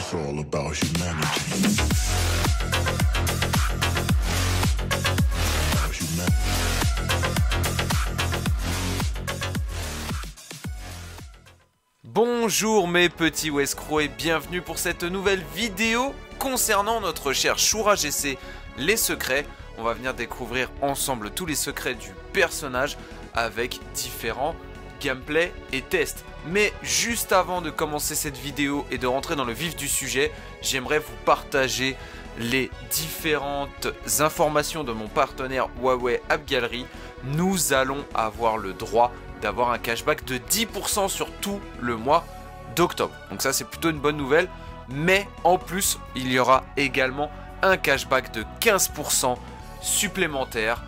It's Bonjour mes petits Westcrow et bienvenue pour cette nouvelle vidéo concernant notre cher Shura GC, les secrets. On va venir découvrir ensemble tous les secrets du personnage avec différents gameplay et tests. Mais juste avant de commencer cette vidéo et de rentrer dans le vif du sujet, j'aimerais vous partager les différentes informations de mon partenaire Huawei App Gallery. Nous allons avoir le droit d'avoir un cashback de 10% sur tout le mois d'octobre. Donc ça c'est plutôt une bonne nouvelle. Mais en plus, il y aura également un cashback de 15% supplémentaire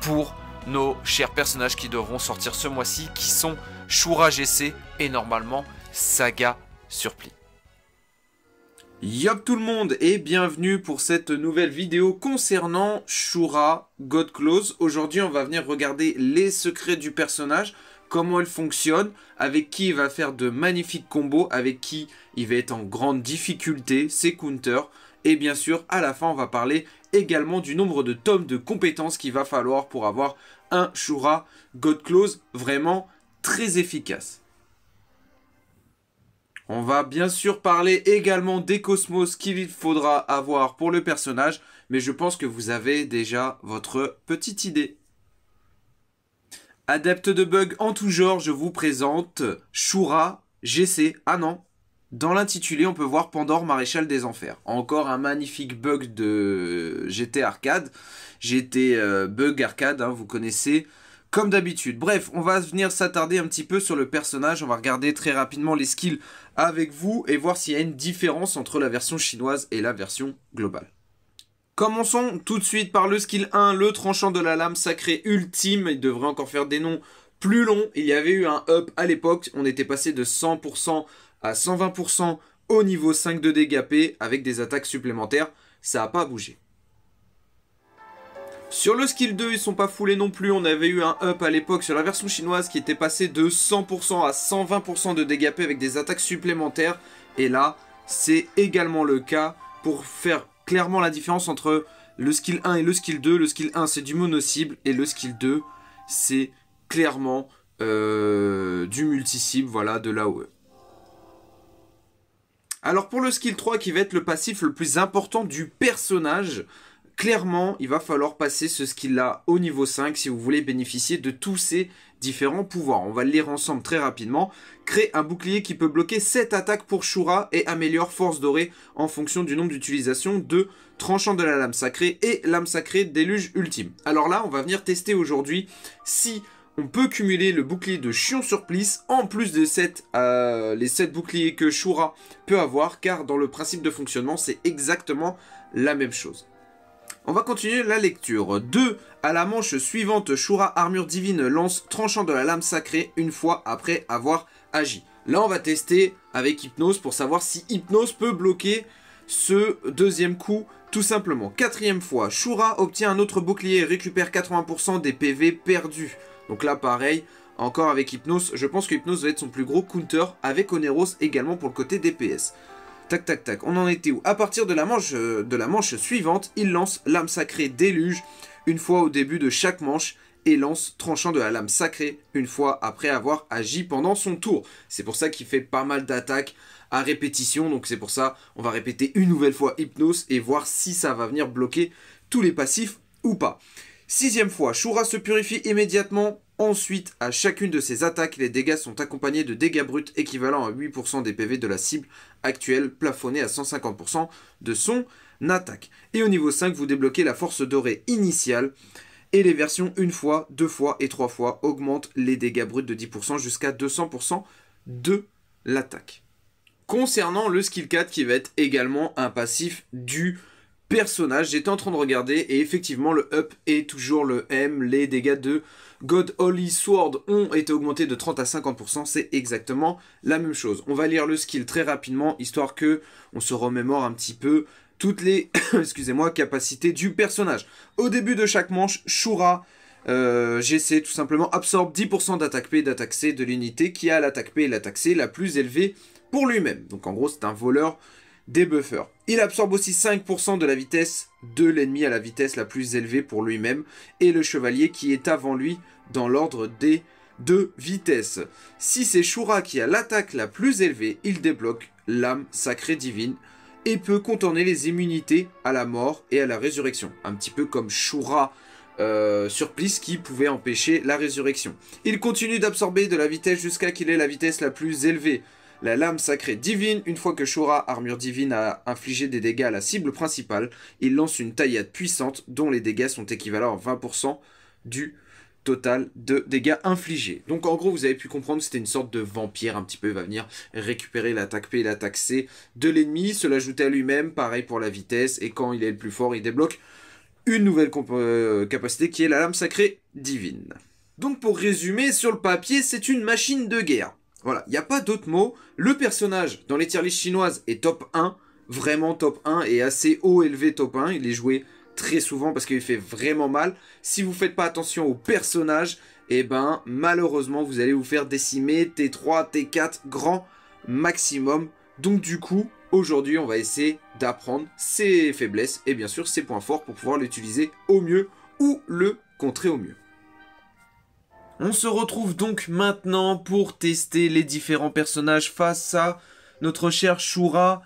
pour nos chers personnages qui devront sortir ce mois-ci, qui sont Shura GC et normalement Saga Surpli. Yop tout le monde et bienvenue pour cette nouvelle vidéo concernant Shura God. Aujourd'hui on va venir regarder les secrets du personnage, comment elle fonctionne, avec qui il va faire de magnifiques combos, avec qui il va être en grande difficulté, ses counters. Et bien sûr, à la fin, on va parler également du nombre de tomes de compétences qu'il va falloir pour avoir un Shura God Close vraiment très efficace. On va bien sûr parler également des cosmos qu'il faudra avoir pour le personnage, mais je pense que vous avez déjà votre petite idée. Adepte de bugs en tout genre, je vous présente Shura GC. Ah non, dans l'intitulé, on peut voir Pandore Maréchal des Enfers. Encore un magnifique bug de GT Arcade. GT euh, Bug Arcade, hein, vous connaissez comme d'habitude. Bref, on va venir s'attarder un petit peu sur le personnage. On va regarder très rapidement les skills avec vous et voir s'il y a une différence entre la version chinoise et la version globale. Commençons tout de suite par le skill 1, le tranchant de la lame sacrée ultime. Il devrait encore faire des noms plus longs. Il y avait eu un up à l'époque. On était passé de 100% à 120% au niveau 5 de dégâts P avec des attaques supplémentaires. Ça n'a pas bougé. Sur le skill 2, ils sont pas foulés non plus. On avait eu un up à l'époque sur la version chinoise qui était passé de 100% à 120% de dégâts P avec des attaques supplémentaires. Et là, c'est également le cas pour faire clairement la différence entre le skill 1 et le skill 2. Le skill 1, c'est du mono-cible et le skill 2, c'est clairement euh, du multi-cible, voilà, de l'AOE. Alors pour le skill 3 qui va être le passif le plus important du personnage, clairement il va falloir passer ce skill là au niveau 5 si vous voulez bénéficier de tous ces différents pouvoirs. On va le lire ensemble très rapidement. Crée un bouclier qui peut bloquer 7 attaques pour Shura et améliore force dorée en fonction du nombre d'utilisation de tranchant de la lame sacrée et lame sacrée déluge ultime. Alors là on va venir tester aujourd'hui si on peut cumuler le bouclier de Chion Surplice en plus de euh, les 7 boucliers que Shura peut avoir, car dans le principe de fonctionnement, c'est exactement la même chose. On va continuer la lecture. 2. À la manche suivante, Shura Armure Divine lance tranchant de la lame sacrée une fois après avoir agi. Là, on va tester avec Hypnose pour savoir si Hypnose peut bloquer ce deuxième coup tout simplement. Quatrième fois, Shura obtient un autre bouclier et récupère 80% des PV perdus. Donc là, pareil, encore avec Hypnose, je pense que Hypnose va être son plus gros counter avec Oneros également pour le côté DPS. Tac, tac, tac. On en était où? À partir de la, manche, euh, de la manche suivante, il lance Lame Sacrée Déluge une fois au début de chaque manche et lance Tranchant de la Lame Sacrée une fois après avoir agi pendant son tour. C'est pour ça qu'il fait pas mal d'attaques à répétition. Donc c'est pour ça on va répéter une nouvelle fois Hypnose et voir si ça va venir bloquer tous les passifs ou pas. Sixième fois, Shura se purifie immédiatement. Ensuite, à chacune de ses attaques, les dégâts sont accompagnés de dégâts bruts équivalents à 8% des PV de la cible actuelle, plafonnée à 150% de son attaque. Et au niveau 5, vous débloquez la force dorée initiale. Et les versions une fois, deux fois et trois fois augmentent les dégâts bruts de 10% jusqu'à 200% de l'attaque. Concernant le skill 4 qui va être également un passif du personnage. J'étais en train de regarder et effectivement le up est toujours le M. Les dégâts de God Holy Sword ont été augmentés de 30 à 50%. C'est exactement la même chose. On va lire le skill très rapidement histoire que on se remémore un petit peu toutes les excusez-moi capacités du personnage. Au début de chaque manche, Shura euh, GC tout simplement absorbe 10% d'attaque P et d'attaque C de l'unité qui a l'attaque P et l'attaque C la plus élevée pour lui-même. Donc en gros c'est un voleur Il absorbe aussi 5% de la vitesse de l'ennemi à la vitesse la plus élevée pour lui-même et le chevalier qui est avant lui dans l'ordre des deux vitesses. Si c'est Shura qui a l'attaque la plus élevée, il débloque l'âme sacrée divine et peut contourner les immunités à la mort et à la résurrection. Un petit peu comme Shura euh, qui pouvait empêcher la résurrection. Il continue d'absorber de la vitesse jusqu'à qu'il ait la vitesse la plus élevée. La lame sacrée divine, une fois que Shura, armure divine, a infligé des dégâts à la cible principale, il lance une taillade puissante dont les dégâts sont équivalents à 20% du total de dégâts infligés. Donc en gros, vous avez pu comprendre c'était une sorte de vampire un petit peu. Il va venir récupérer l'attaque P et l'attaque C de l'ennemi, se l'ajouter à lui-même, pareil pour la vitesse, et quand il est le plus fort, il débloque une nouvelle euh, capacité qui est la lame sacrée divine. Donc pour résumer, sur le papier, c'est une machine de guerre. Voilà, il n'y a pas d'autre mot. Le personnage dans les tier chinoises est top 1, vraiment top 1 et assez haut élevé top 1. Il est joué très souvent parce qu'il fait vraiment mal. Si vous faites pas attention au personnage, et eh ben malheureusement vous allez vous faire décimer T3, T4, grand maximum. Donc du coup, aujourd'hui on va essayer d'apprendre ses faiblesses et bien sûr ses points forts pour pouvoir l'utiliser au mieux ou le contrer au mieux. On se retrouve donc maintenant pour tester les différents personnages face à notre cher Shura.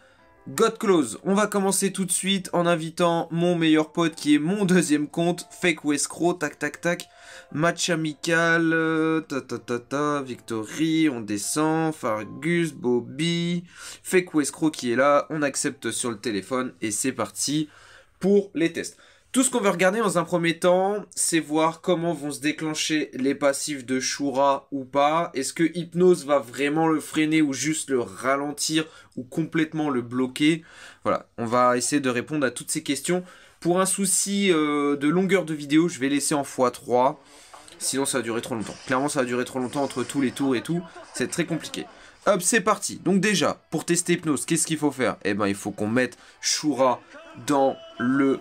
God Close, on va commencer tout de suite en invitant mon meilleur pote qui est mon deuxième compte, Fake Westcrow, tac tac tac, match amical, euh, ta ta ta, Victory, on descend, Fargus, Bobby, Fake Westcrow qui est là, on accepte sur le téléphone et c'est parti pour les tests. Tout ce qu'on va regarder dans un premier temps, c'est voir comment vont se déclencher les passifs de Shura ou pas. Est-ce que Hypnose va vraiment le freiner ou juste le ralentir ou complètement le bloquer? Voilà, on va essayer de répondre à toutes ces questions. Pour un souci euh, de longueur de vidéo, je vais laisser en x3. Sinon, ça va durer trop longtemps. Clairement, ça va durer trop longtemps entre tous les tours et tout. C'est très compliqué. Hop, c'est parti. Donc déjà, pour tester Hypnose, qu'est-ce qu'il faut faire? Eh ben, il faut qu'on mette Shura dans le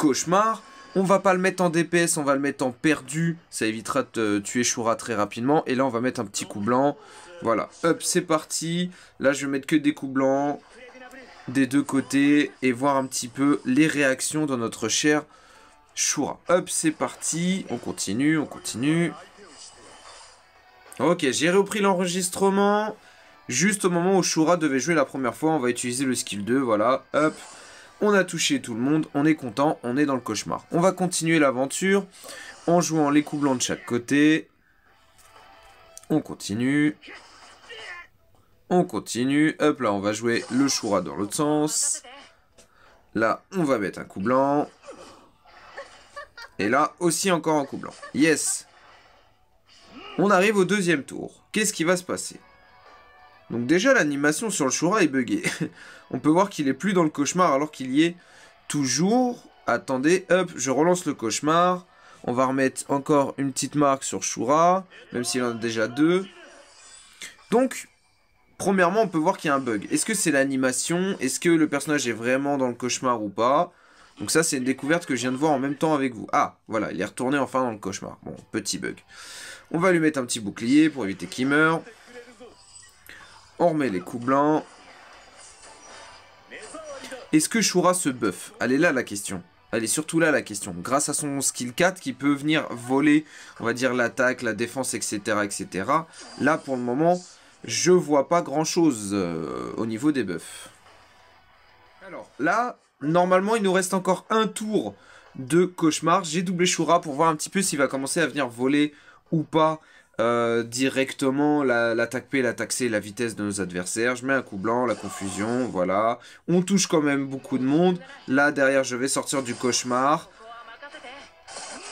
cauchemar. On va pas le mettre en DPS, on va le mettre en perdu. Ça évitera de tuer Shura très rapidement. Et là, on va mettre un petit coup blanc. Voilà, hop, c'est parti. Là, je vais mettre que des coups blancs des deux côtés et voir un petit peu les réactions de notre cher Shura. Hop, c'est parti. On continue, on continue. Ok, j'ai repris l'enregistrement. Juste au moment où Shura devait jouer la première fois, on va utiliser le skill 2, voilà. Hop, on a touché tout le monde, on est content, on est dans le cauchemar. On va continuer l'aventure en jouant les coups blancs de chaque côté. On continue. On continue. Hop là, on va jouer le Shura dans l'autre sens. Là, on va mettre un coup blanc. Et là, aussi encore un coup blanc. Yes On arrive au deuxième tour. Qu'est-ce qui va se passer? Donc déjà, l'animation sur le Shura est buggée. On peut voir qu'il est plus dans le cauchemar alors qu'il y est toujours. Attendez, hop, je relance le cauchemar. On va remettre encore une petite marque sur Shura, même s'il en a déjà deux. Donc, premièrement, on peut voir qu'il y a un bug. Est-ce que c'est l'animation? Est-ce que le personnage est vraiment dans le cauchemar ou pas? Donc ça, c'est une découverte que je viens de voir en même temps avec vous. Ah, voilà, il est retourné enfin dans le cauchemar. Bon, petit bug. On va lui mettre un petit bouclier pour éviter qu'il meure. On remet les coups blancs. Est-ce que Shura se buff Elle est là la question. Elle est surtout là la question. Grâce à son skill 4 qui peut venir voler, on va dire, l'attaque, la défense, etc., etc. Là, pour le moment, je vois pas grand-chose euh, au niveau des buffs. Alors, là, normalement, il nous reste encore un tour de cauchemar. J'ai doublé Shura pour voir un petit peu s'il va commencer à venir voler ou pas euh, directement l'attaque P, l'attaque C, la vitesse de nos adversaires. Je mets un coup blanc, la confusion, voilà. On touche quand même beaucoup de monde. Là, derrière, je vais sortir du cauchemar.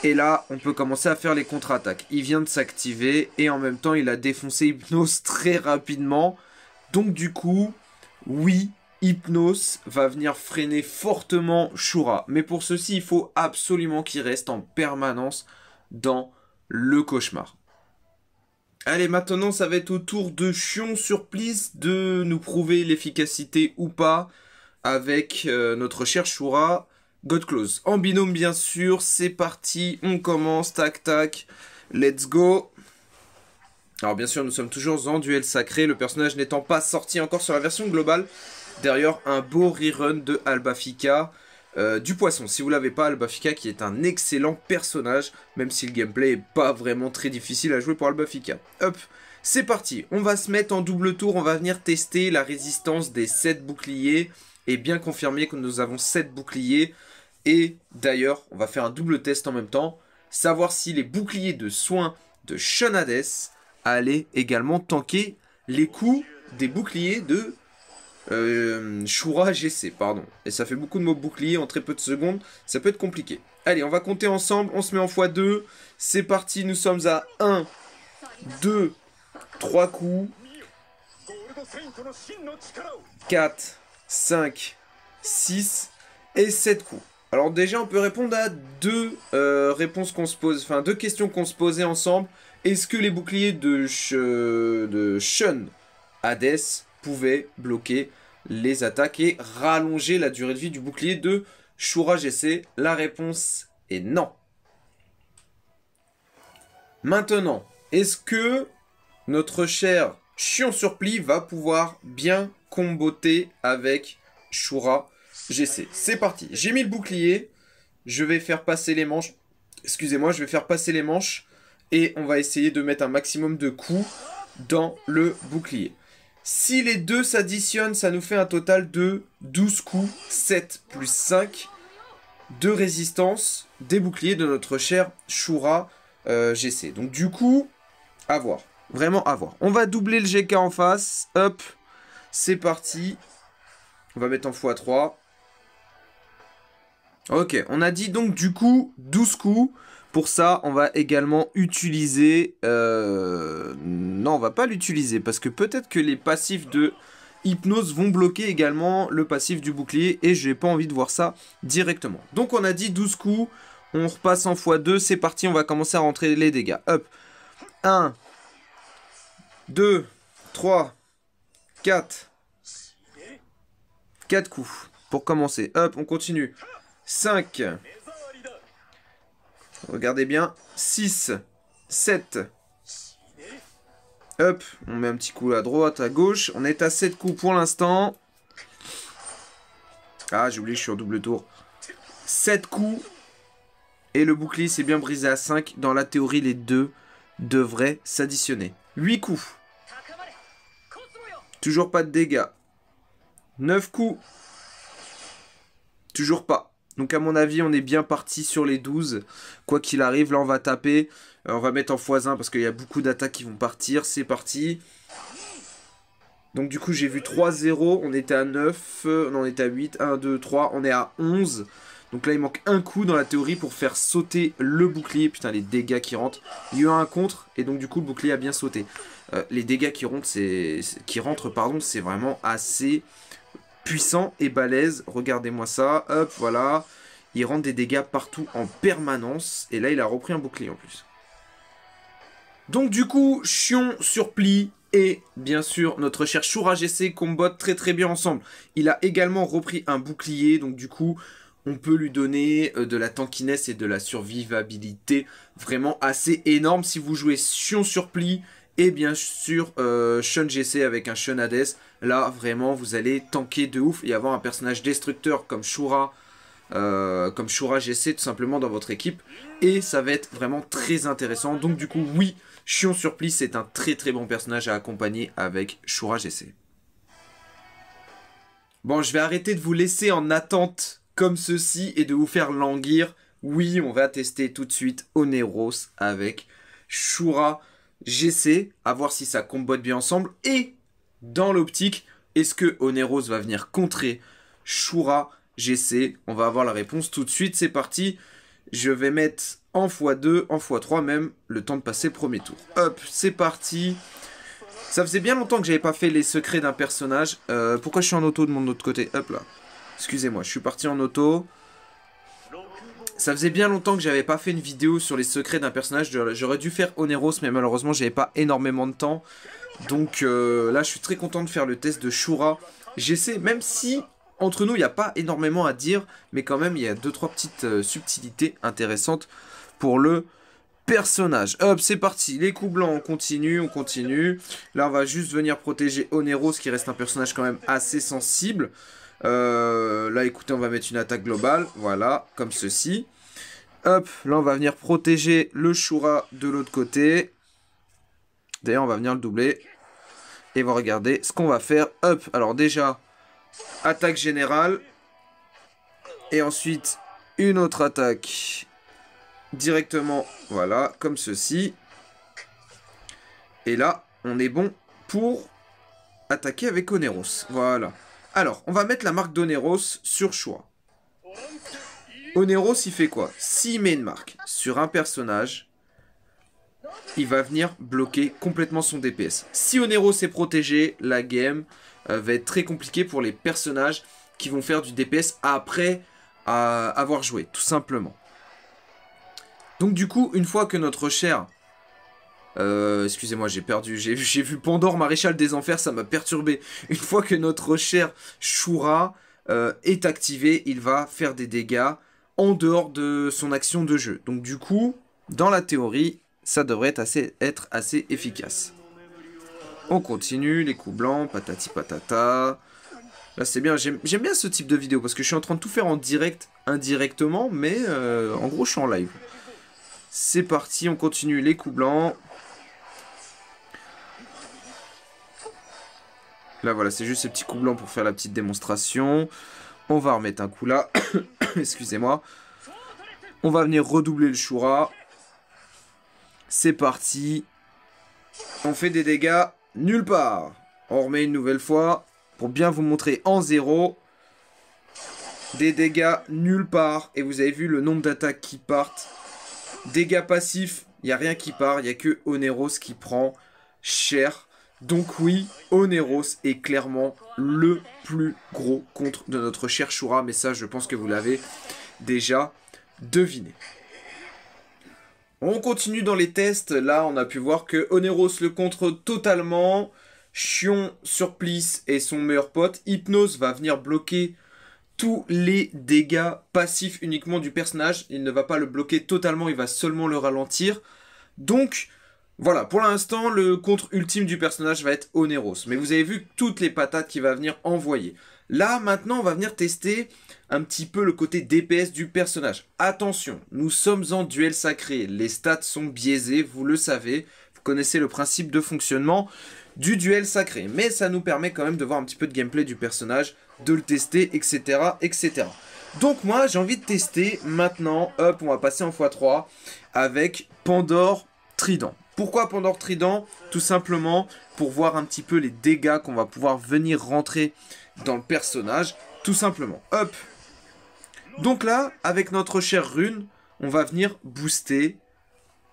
Et là, on peut commencer à faire les contre-attaques. Il vient de s'activer et en même temps, il a défoncé Hypnose très rapidement. Donc du coup, oui, Hypnose va venir freiner fortement Shura. Mais pour ceci, il faut absolument qu'il reste en permanence dans le cauchemar. Allez, maintenant, ça va être au tour de Chion Surplice de nous prouver l'efficacité ou pas avec euh, notre cher Shura. God Close. En binôme, bien sûr. C'est parti. On commence. Tac, tac. Let's go. Alors, bien sûr, nous sommes toujours en duel sacré. Le personnage n'étant pas sorti encore sur la version globale. D'ailleurs, un beau rerun de Albafika. Euh, du poisson, si vous l'avez pas, Albafika qui est un excellent personnage, même si le gameplay est pas vraiment très difficile à jouer pour Albafika. Hop, c'est parti, on va se mettre en double tour, on va venir tester la résistance des 7 boucliers, et bien confirmer que nous avons 7 boucliers, et d'ailleurs, on va faire un double test en même temps, savoir si les boucliers de soins de Shonades allaient également tanker les coups des boucliers de euh, Shura GC, pardon. Et ça fait beaucoup de mots boucliers en très peu de secondes. Ça peut être compliqué. Allez, on va compter ensemble. On se met en x2. C'est parti, nous sommes à 1, 2, 3 coups. 4, 5, 6 et 7 coups. Alors déjà, on peut répondre à deux euh, réponses qu'on se pose, enfin deux questions qu'on se posait ensemble. Est-ce que les boucliers de, de Shun Hades pouvaient bloquer les attaques et rallonger la durée de vie du bouclier de Shura GC La réponse est non. Maintenant, est-ce que notre cher Chion Surpli va pouvoir bien comboter avec Shura GC C'est parti, j'ai mis le bouclier, je vais faire passer les manches, excusez-moi, je vais faire passer les manches et on va essayer de mettre un maximum de coups dans le bouclier. Si les deux s'additionnent, ça nous fait un total de 12 coups, 7 plus 5 de résistance des boucliers de notre cher Shura euh, GC. Donc du coup, à voir. Vraiment à voir. On va doubler le GK en face. Hop, c'est parti. On va mettre en x3. Ok, on a dit donc du coup 12 coups. Pour ça, on va également utiliser... Euh, non, on va pas l'utiliser parce que peut-être que les passifs de hypnose vont bloquer également le passif du bouclier et j'ai pas envie de voir ça directement. Donc on a dit 12 coups, on repasse en x2, c'est parti, on va commencer à rentrer les dégâts. Hop, 1, 2, 3, 4, 4 coups pour commencer. Hop, on continue. 5, Regardez bien. 6, 7. Hop, on met un petit coup à droite, à gauche. On est à 7 coups pour l'instant. Ah, j'ai oublié, je suis en double tour. 7 coups. Et le bouclier s'est bien brisé à 5. Dans la théorie, les deux devraient s'additionner. 8 coups. Toujours pas de dégâts. 9 coups. Toujours pas. Donc à mon avis, on est bien parti sur les 12. Quoi qu'il arrive, là on va taper. Euh, on va mettre en x1 parce qu'il y a beaucoup d'attaques qui vont partir. C'est parti. Donc du coup, j'ai vu 3-0. On était à 9. Euh, on était à 8. 1, 2, 3. On est à 11. Donc là, il manque un coup dans la théorie pour faire sauter le bouclier. Putain, les dégâts qui rentrent. Il y a eu un contre. Et donc du coup, le bouclier a bien sauté. Euh, les dégâts qui rentrent, qui rentrent, pardon, c'est vraiment assez puissant et balèze. Regardez-moi ça. Hop, voilà. Il rend des dégâts partout en permanence. Et là, il a repris un bouclier en plus. Donc du coup, Chion surplie et bien sûr notre cher Shura GC combote très très bien ensemble. Il a également repris un bouclier, donc du coup on peut lui donner euh, de la tankiness et de la survivabilité vraiment assez énorme si vous jouez Chion surplie et bien sûr euh, Shun GC avec un Shun Hades. Là vraiment vous allez tanker de ouf et avoir un personnage destructeur comme Shura, euh, comme Shura GC tout simplement dans votre équipe. Et ça va être vraiment très intéressant. Donc du coup oui, Chion Surplis c'est un très très bon personnage à accompagner avec Shura GC. Bon je vais arrêter de vous laisser en attente comme ceci et de vous faire languir. Oui on va tester tout de suite Oneros avec Shura GC, à voir si ça combote bien ensemble. Et dans l'optique, est-ce que Oneros va venir contrer Shura? GC On va avoir la réponse tout de suite, c'est parti. Je vais mettre en x2, en x3 même, le temps de passer premier tour. Hop, c'est parti. Ça faisait bien longtemps que j'avais pas fait les secrets d'un personnage. Euh, pourquoi je suis en auto de mon autre côté? Hop là. Excusez-moi, je suis parti en auto. Ça faisait bien longtemps que j'avais pas fait une vidéo sur les secrets d'un personnage. J'aurais dû faire Oneros, mais malheureusement, j'avais pas énormément de temps. Donc euh, là, je suis très content de faire le test de Shura. J'essaie, même si entre nous, il n'y a pas énormément à dire, mais quand même, il y a 2-3 petites euh, subtilités intéressantes pour le personnage. Hop, c'est parti. Les coups blancs, on continue, on continue. Là, on va juste venir protéger Oneros, qui reste un personnage quand même assez sensible. Euh, là, écoutez, on va mettre une attaque globale. Voilà, comme ceci. Hop, là, on va venir protéger le Shura de l'autre côté. D'ailleurs, on va venir le doubler. Et on va regarder ce qu'on va faire. Hop, alors déjà, attaque générale. Et ensuite, une autre attaque directement, voilà, comme ceci. Et là, on est bon pour attaquer avec Oneros. Voilà. Alors, on va mettre la marque d'Oneros sur choix. Oneros, il fait quoi? S'il met une marque sur un personnage, il va venir bloquer complètement son DPS. Si Oneros est protégé, la game euh, va être très compliquée pour les personnages qui vont faire du DPS après avoir joué, tout simplement. Donc du coup, une fois que notre cher... Euh, excusez-moi, j'ai perdu, j'ai vu Pandore, Maréchal des Enfers, ça m'a perturbé. Une fois que notre cher Shura euh, est activé, il va faire des dégâts en dehors de son action de jeu. Donc du coup, dans la théorie, ça devrait être assez, efficace. On continue, les coups blancs, patati patata. Là c'est bien, j'aime bien ce type de vidéo parce que je suis en train de tout faire en direct, indirectement, mais euh, en gros je suis en live. C'est parti, on continue les coups blancs. Là, voilà, c'est juste ces petits coups blancs pour faire la petite démonstration. On va remettre un coup là. Excusez-moi. On va venir redoubler le Shura. C'est parti. On fait des dégâts nulle part. On remet une nouvelle fois pour bien vous montrer en zéro. Des dégâts nulle part. Et vous avez vu le nombre d'attaques qui partent. Dégâts passifs, il n'y a rien qui part, il n'y a que Oneros qui prend cher. Donc oui, Oneros est clairement le plus gros contre de notre cher Shura, mais ça je pense que vous l'avez déjà deviné. On continue dans les tests, là on a pu voir que Oneros le contre totalement, Chion, Surplice est son meilleur pote, Hypnose va venir bloquer tous les dégâts passifs uniquement du personnage. Il ne va pas le bloquer totalement, il va seulement le ralentir. Donc, voilà, pour l'instant, le contre ultime du personnage va être Oneros. Mais vous avez vu toutes les patates qu'il va venir envoyer. Là, maintenant, on va venir tester un petit peu le côté DPS du personnage. Attention, nous sommes en duel sacré. Les stats sont biaisés, vous le savez. Vous connaissez le principe de fonctionnement du duel sacré. Mais ça nous permet quand même de voir un petit peu de gameplay du personnage de le tester, etc. etc. Donc moi, j'ai envie de tester maintenant, hop, on va passer en x3 avec Pandore Trident. Pourquoi Pandore Trident Tout simplement pour voir un petit peu les dégâts qu'on va pouvoir venir rentrer dans le personnage. Tout simplement. Hop Donc là, avec notre chère rune, on va venir booster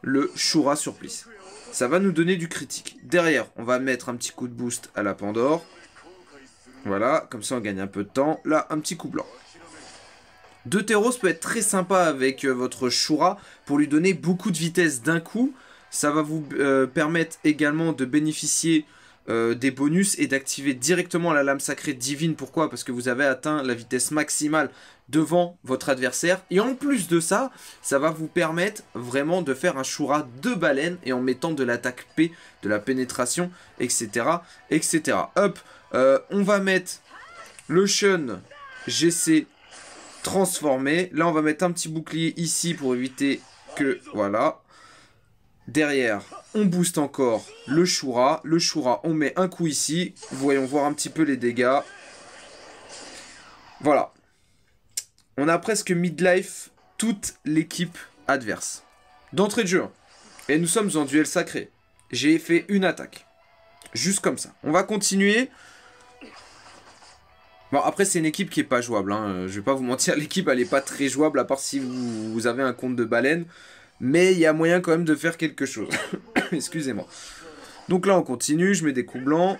le Shura Surplice. Ça va nous donner du critique. Derrière, on va mettre un petit coup de boost à la Pandore. Voilà, comme ça on gagne un peu de temps. Là, un petit coup blanc. Deuteros peut être très sympa avec euh, votre Shura pour lui donner beaucoup de vitesse d'un coup. Ça va vous euh, permettre également de bénéficier euh, des bonus et d'activer directement la lame sacrée divine. Pourquoi? Parce que vous avez atteint la vitesse maximale devant votre adversaire. Et en plus de ça, ça va vous permettre vraiment de faire un Shura de baleine et en mettant de l'attaque P, de la pénétration, etc. etc. Hop, euh, on va mettre le Shun GC transformé. Là, on va mettre un petit bouclier ici pour éviter que... Voilà. Derrière, on booste encore le Shura. Le Shura, on met un coup ici. Voyons voir un petit peu les dégâts. Voilà. On a presque midlife toute l'équipe adverse. D'entrée de jeu. Hein. Et nous sommes en duel sacré. J'ai fait une attaque. Juste comme ça. On va continuer. Bon, après, c'est une équipe qui est pas jouable. Hein. Je vais pas vous mentir, l'équipe, elle est pas très jouable, à part si vous, avez un compte de baleine. Mais il y a moyen quand même de faire quelque chose. Excusez-moi. Donc là, on continue. Je mets des coups blancs.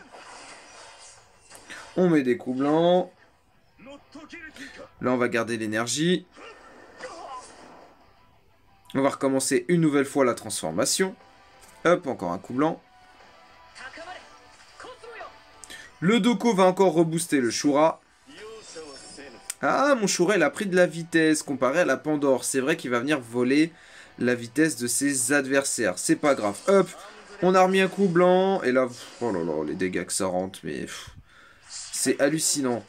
On met des coups blancs. Là, on va garder l'énergie. On va recommencer une nouvelle fois la transformation. Hop, encore un coup blanc. Le Doko va encore rebooster le Shura. Ah, mon Shura, il a pris de la vitesse comparé à la Pandore. C'est vrai qu'il va venir voler la vitesse de ses adversaires. C'est pas grave. Hop, on a remis un coup blanc. Et là, oh là là, les dégâts que ça rentre, mais c'est hallucinant.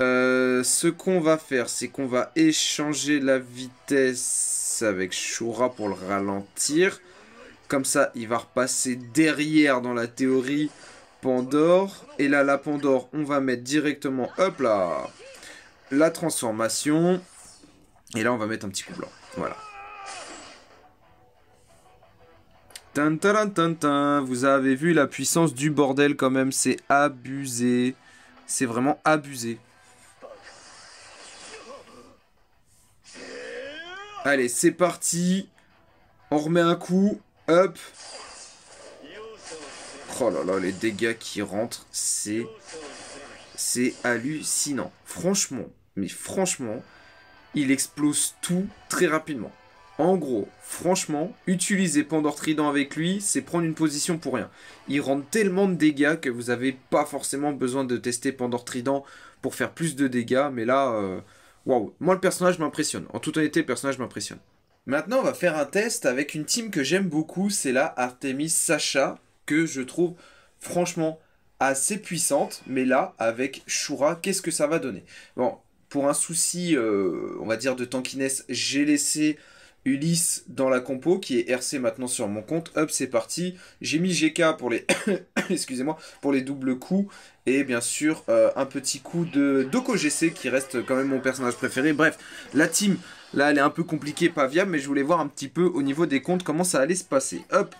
Euh, ce qu'on va faire, c'est qu'on va échanger la vitesse avec Shura pour le ralentir. Comme ça, il va repasser derrière dans la théorie Pandore. Et là, la Pandore, on va mettre directement, hop là, la transformation. Et là, on va mettre un petit coup blanc. Voilà. Vous avez vu la puissance du bordel quand même, c'est abusé. C'est vraiment abusé. Allez, c'est parti. On remet un coup. Hop. Oh là là, les dégâts qui rentrent, c'est... C'est hallucinant. Franchement, mais franchement, il explose tout très rapidement. En gros, franchement, utiliser Pandore Trident avec lui, c'est prendre une position pour rien. Il rend tellement de dégâts que vous n'avez pas forcément besoin de tester Pandore Trident pour faire plus de dégâts. Mais là, euh, waouh, moi le personnage m'impressionne. En toute honnêteté, le personnage m'impressionne. Maintenant, on va faire un test avec une team que j'aime beaucoup, c'est la Artemis Sacha, que je trouve franchement assez puissante. Mais là, avec Shura, qu'est-ce que ça va donner? Bon, pour un souci, euh, on va dire, de tankiness, j'ai laissé Ulysse dans la compo, qui est RC maintenant sur mon compte. Hop, c'est parti. J'ai mis GK pour les... Excusez-moi, pour les doubles coups. Et bien sûr, euh, un petit coup de Doko GC, qui reste quand même mon personnage préféré. Bref, la team, là, elle est un peu compliquée, pas viable, mais je voulais voir un petit peu au niveau des comptes comment ça allait se passer. Hop.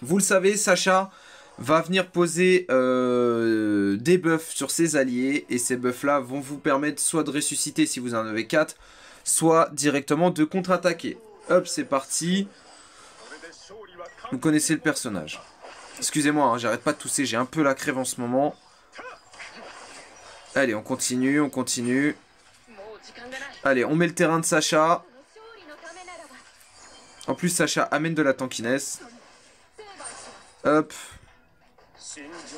Vous le savez, Sacha va venir poser euh, des buffs sur ses alliés et ces buffs là vont vous permettre soit de ressusciter si vous en avez 4 soit directement de contre-attaquer. Hop c'est parti. Vous connaissez le personnage. Excusez-moi hein, j'arrête pas de tousser j'ai un peu la crève en ce moment. Allez on continue on continue. Allez on met le terrain de Sacha. En plus Sacha amène de la tankiness hop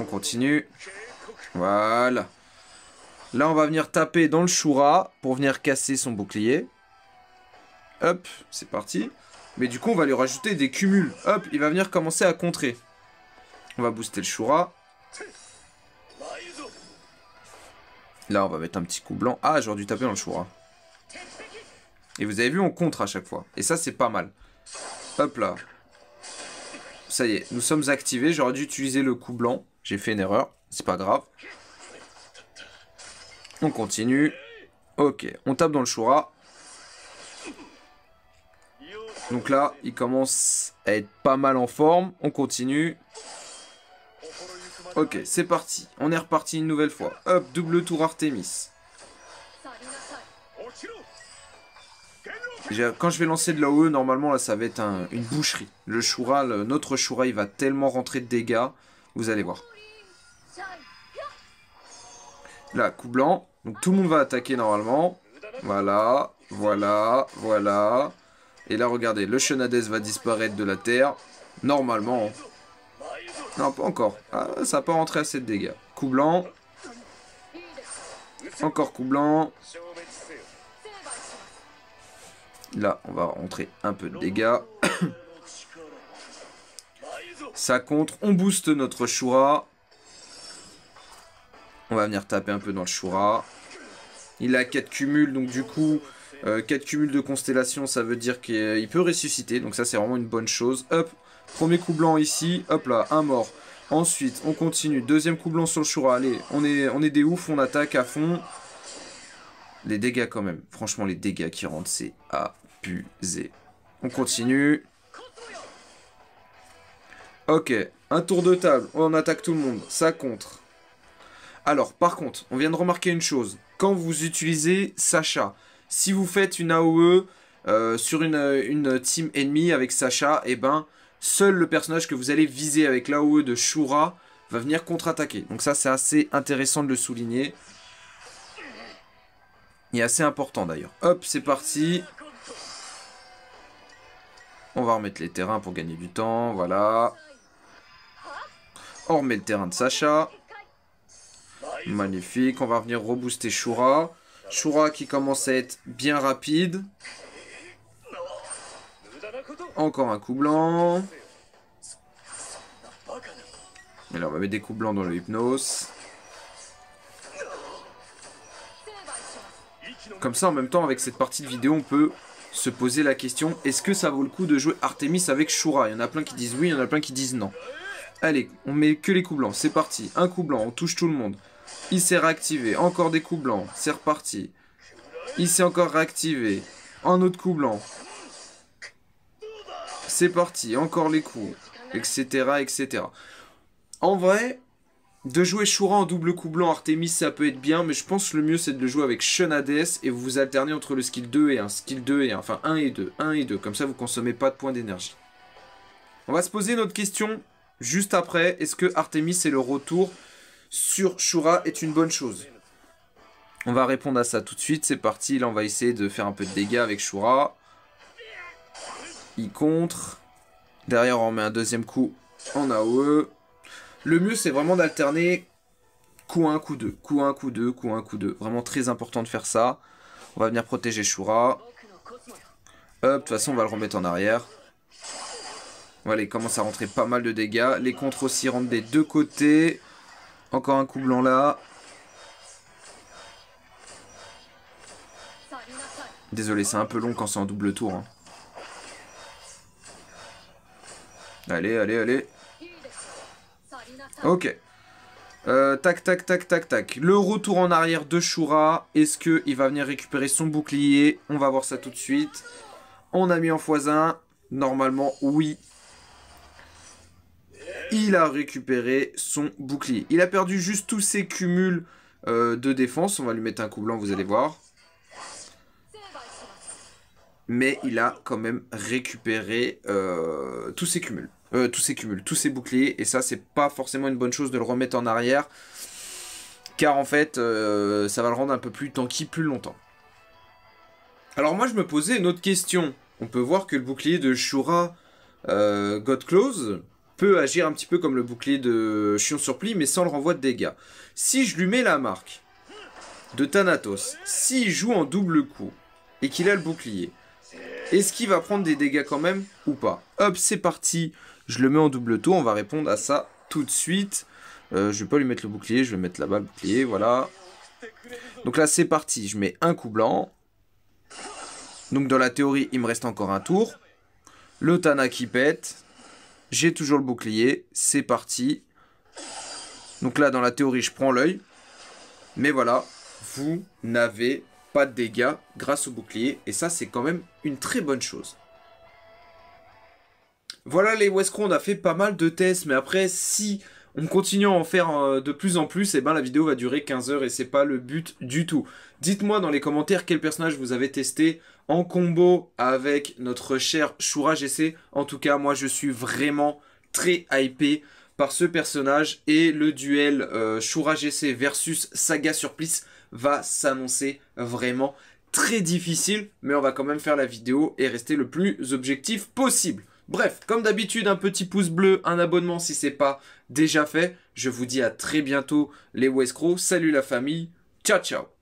on continue. Voilà. Là, on va venir taper dans le Shura pour venir casser son bouclier. Hop, c'est parti. Mais du coup, on va lui rajouter des cumuls. Hop, il va venir commencer à contrer. On va booster le Shura. Là, on va mettre un petit coup blanc. Ah, j'aurais dû taper dans le Shura. Et vous avez vu, on contre à chaque fois. Et ça, c'est pas mal. Hop là. Ça y est, nous sommes activés. J'aurais dû utiliser le coup blanc. J'ai fait une erreur, c'est pas grave. On continue. Ok, on tape dans le Shura. Donc là, il commence à être pas mal en forme. On continue. Ok, c'est parti. On est reparti une nouvelle fois. Hop, double tour Artemis. Quand je vais lancer de l'AOE, normalement, là, ça va être une boucherie. Le Shura, notre Shura, il va tellement rentrer de dégâts. Vous allez voir. Là, coup blanc. Donc tout le monde va attaquer normalement. Voilà, voilà, voilà. Et là, regardez, le Chenades va disparaître de la terre. Normalement. Non, pas encore. Ah, ça n'a pas rentré assez de dégâts. Coup blanc. Encore coup blanc. Là, on va rentrer un peu de dégâts. ça contre. On booste notre Shura. On va venir taper un peu dans le Shura. Il a 4 cumuls, donc du coup, 4 euh, cumuls de constellation, ça veut dire qu'il peut ressusciter. Donc ça, c'est vraiment une bonne chose. Hop, premier coup blanc ici. Hop là, un mort. Ensuite, on continue. Deuxième coup blanc sur le Shura. Allez, on est, on est des oufs, on attaque à fond. Les dégâts quand même. Franchement, les dégâts qui rentrent, c'est On continue. Ok, un tour de table. On attaque tout le monde. Ça contre. Alors, par contre, on vient de remarquer une chose. Quand vous utilisez Sacha, si vous faites une AOE euh, sur une, team ennemie avec Sacha, eh ben, seul le personnage que vous allez viser avec l'AOE de Shura va venir contre-attaquer. Donc ça, c'est assez intéressant de le souligner. Et assez important d'ailleurs. Hop, c'est parti. On va remettre les terrains pour gagner du temps, voilà. On remet le terrain de Sacha. Magnifique. On va venir rebooster Shura. Shura qui commence à être bien rapide. Encore un coup blanc. Et là, on va mettre des coups blancs dans le hypnose. Comme ça, en même temps, avec cette partie de vidéo, on peut se poser la question est-ce que ça vaut le coup de jouer Artemis avec Shura? Il y en a plein qui disent oui, il y en a plein qui disent non. Allez, on met que les coups blancs, c'est parti. Un coup blanc, on touche tout le monde. Il s'est réactivé, encore des coups blancs, c'est reparti. Il s'est encore réactivé. Un autre coup blanc. C'est parti, encore les coups, etc., etc. En vrai, de jouer Shura en double coup blanc Artemis, ça peut être bien, mais je pense que le mieux c'est de le jouer avec Shun et vous vous alternez entre le skill 2 et un skill 2 et un, enfin 1 et 2, 1 et 2, comme ça vous consommez pas de points d'énergie. On va se poser notre question juste après, est-ce que Artemis et le retour sur Shura est une bonne chose? On va répondre à ça tout de suite, c'est parti, là on va essayer de faire un peu de dégâts avec Shura. Il contre. Derrière, on met un deuxième coup en AOE. Le mieux, c'est vraiment d'alterner coup 1, coup 2, coup 1, coup 2, coup 1, coup 2. Vraiment très important de faire ça. On va venir protéger Shura. Hop, de toute façon, on va le remettre en arrière. Voilà, il commence à rentrer pas mal de dégâts. Les contres aussi rentrent des deux côtés. Encore un coup blanc là. Désolé, c'est un peu long quand c'est en double tour. Hein. Allez, allez, allez. Ok. Euh, tac, tac, tac, tac, tac. Le retour en arrière de Shura. Est-ce qu'il va venir récupérer son bouclier? On va voir ça tout de suite. On a mis en x1. Normalement, oui. Il a récupéré son bouclier. Il a perdu juste tous ses cumuls euh, de défense. On va lui mettre un coup blanc, vous allez voir mais il a quand même récupéré euh, tous ses cumuls. Euh, tous ses cumuls, tous ses boucliers, et ça c'est pas forcément une bonne chose de le remettre en arrière, car en fait euh, ça va le rendre un peu plus tanky plus longtemps. Alors moi je me posais une autre question, on peut voir que le bouclier de Shura God Close peut agir un petit peu comme le bouclier de Chion Surplis, mais sans le renvoi de dégâts. Si je lui mets la marque de Thanatos, s'il joue en double coup, et qu'il a le bouclier, est-ce qu'il va prendre des dégâts quand même ou pas? Hop, c'est parti. Je le mets en double tour. On va répondre à ça tout de suite. Euh, je vais pas lui mettre le bouclier. Je vais mettre là-bas le bouclier. Voilà. Donc là, c'est parti. Je mets un coup blanc. Donc dans la théorie, il me reste encore un tour. Le Tana qui pète. J'ai toujours le bouclier. C'est parti. Donc là, dans la théorie, je prends l'œil. Mais voilà, vous n'avez pas de dégâts grâce au bouclier. Et ça, c'est quand même une très bonne chose. Voilà les Westcro, on a fait pas mal de tests, mais après, si on continue à en faire euh, de plus en plus, eh ben la vidéo va durer 15 heures et c'est pas le but du tout. Dites-moi dans les commentaires quel personnage vous avez testé en combo avec notre cher Shura GC. En tout cas, moi je suis vraiment très hypé par ce personnage et le duel euh, Shura GC versus Saga Surplice va s'annoncer vraiment très difficile, mais on va quand même faire la vidéo et rester le plus objectif possible. Bref, comme d'habitude, un petit pouce bleu, un abonnement si c'est pas déjà fait. Je vous dis à très bientôt les Westcrow. Salut la famille. Ciao ciao